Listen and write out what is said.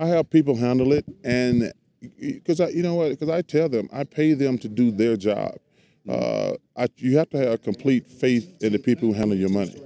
I help people handle it, and because I, you know what? Because I tell them, I pay them to do their job. Uh, I, you have to have complete faith in the people who handle your money.